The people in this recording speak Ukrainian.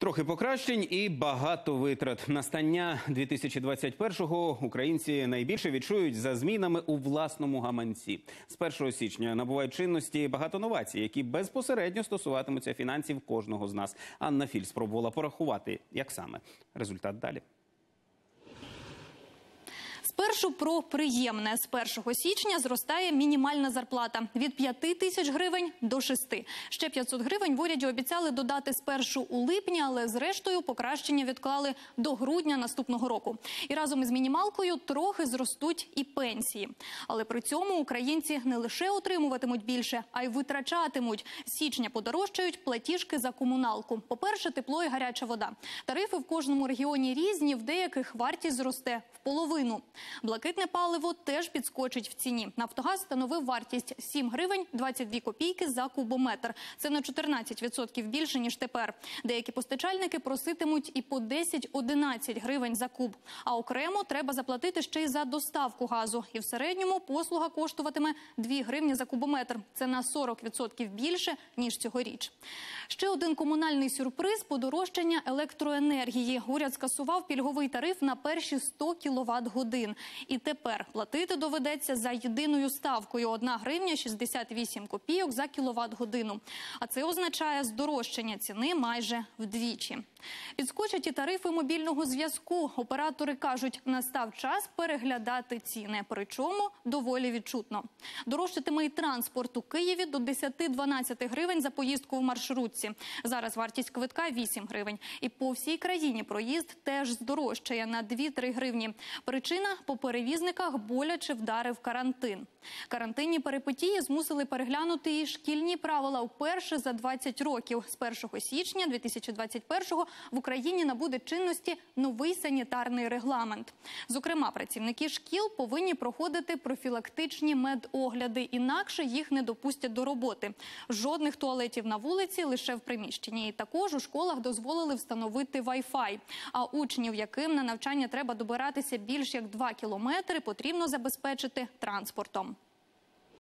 Трохи покращень і багато витрат. Настання 2021-го українці найбільше відчують за змінами у власному гаманці. З 1 січня набувають чинності багато новацій, які безпосередньо стосуватимуться фінансів кожного з нас. Анна Філь спробувала порахувати, як саме. Результат далі. Спершу про приємне. З 1 січня зростає мінімальна зарплата від 5 тисяч гривень до 6. Ще 500 гривень в уряді обіцяли додати спершу у липні, але зрештою покращення відклали до грудня наступного року. І разом із мінімалкою трохи зростуть і пенсії. Але при цьому українці не лише отримуватимуть більше, а й витрачатимуть. З січня подорожчають платіжки за комуналку. По-перше, тепло і гаряча вода. Тарифи в кожному регіоні різні, в деяких вартість зросте в половину. Блакитне паливо теж підскочить в ціні. Нафтогаз встановив вартість 7 гривень 22 копійки за кубометр. Це на 14% більше ніж тепер. Деякі постачальники проситимуть і по 10-11 гривень за куб. А окремо треба заплатити ще й за доставку газу. І в середньому послуга коштуватиме 2 гривні за кубометр. Це на 40% більше ніж цьогоріч. Ще один комунальний сюрприз подорожчання електроенергії. Уряд скасував пільговий тариф на перші 100 кВт годин. І тепер платити доведеться за єдиною ставкою 1 гривня 68 копійок за кіловат годину. А це означає здорожчання ціни майже вдвічі. Підскочать і тарифи мобільного зв'язку. Оператори кажуть, настав час переглядати ціни. Причому доволі відчутно. Дорожчатиме і транспорт у Києві до 10-12 гривень за поїздку в маршрутці. Зараз вартість квитка 8 гривень. І по всій країні проїзд теж здорожчає на 2-3 гривні. Причина по перевізниках боляче вдарив карантин. Карантинні перипетії змусили переглянути і шкільні правила вперше за 20 років. З 1 січня 2021-го в Україні набуде чинності новий санітарний регламент. Зокрема, працівники шкіл повинні проходити профілактичні медогляди, інакше їх не допустять до роботи. Жодних туалетів на вулиці, лише в приміщенні. І також у школах дозволили встановити Wi-Fi. А учнів, яким на навчання треба добиратися більш як 2 кілометри, потрібно забезпечити транспортом.